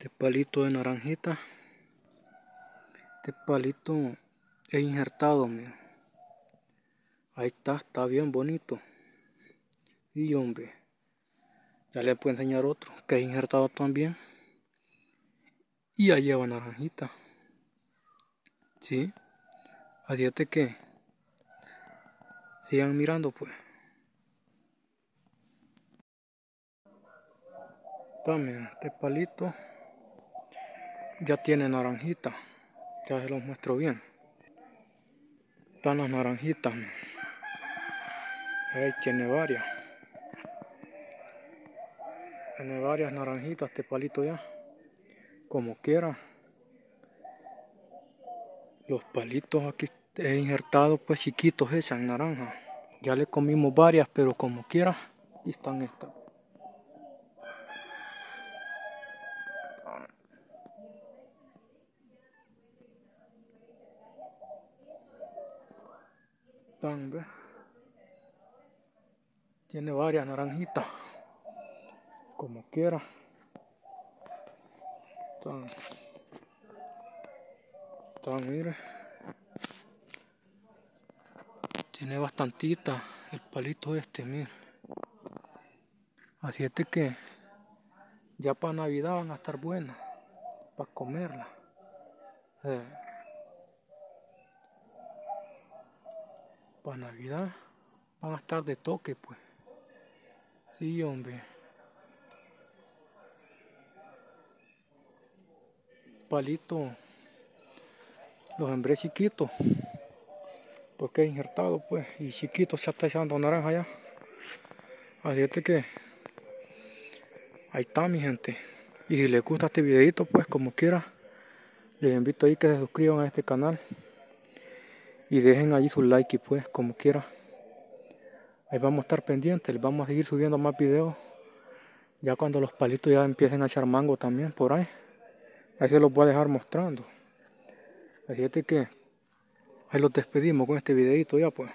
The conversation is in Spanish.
Este palito de naranjita. Este palito es injertado, mira. Ahí está, está bien bonito. Y hombre, ya le puedo enseñar otro que es injertado también. Y ya lleva naranjita. ¿Sí? Así es que sigan mirando pues. También este palito ya tiene naranjita. Ya se los muestro bien. Están las naranjitas. Ahí tiene varias. Tiene varias naranjitas este palito ya. Como quiera. Los palitos aquí he injertado pues chiquitos echan naranja. Ya le comimos varias, pero como quiera, y están estas. Tiene varias naranjitas. Como quiera. Están, están, mire. Tiene bastantita el palito este, mire. Así es que ya para Navidad van a estar buenas. Para comerla. Eh. Para Navidad van a estar de toque, pues. Sí, hombre. Palito. Los hembré chiquitos. Porque es injertado, pues. Y chiquito se está echando naranja ya. Así es que. Ahí está, mi gente. Y si les gusta este videito, pues como quiera. Les invito ahí que se suscriban a este canal y dejen allí su like y pues como quiera. Ahí vamos a estar pendientes vamos a seguir subiendo más videos. Ya cuando los palitos ya empiecen a echar mango también por ahí ahí se los voy a dejar mostrando. Así que ahí los despedimos con este videito ya pues